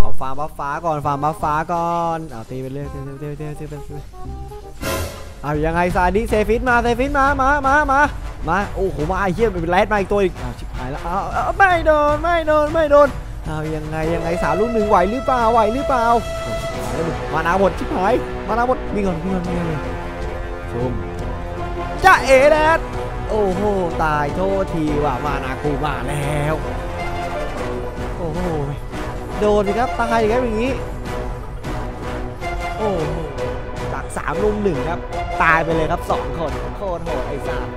เอาฟาร์มบัฟฟ้าก่อนฟาร์มบัฟฟ้าก่อนเอาตีไปเรื่อยตีไปเรื่อยตีไปเรื่อยตีไปเรื่อยเอายังไงซาดิเซฟิตมาเซฟิตมามามามามาโอ้โหมาไอ้เหี้ยเป็นแรดมาอีกตัวอีกอ้าวชิบหายแล้วเอาเอาเอาไม่โดนไม่โดนไม่โดนเอายังไงยังไงสามลูกหนึ่งไหวหรือเปล่าไหวหรือเปล่าโอ้ชิบหายแล้วมึงมานาหมดชิบหายมานาหมดวิ่งก่อนวิ่งก่อนวิ่งก่อนชมจ้าเอแดดโอ้โหตายโทษทีว่ามานากูมาแล้ว โดนสิครับตายครับอย่างนี้ โอ้โหจากสามลุมหนึ่งครับ ตายไปเลยครับสองคนโคตรโหดไอ้สาม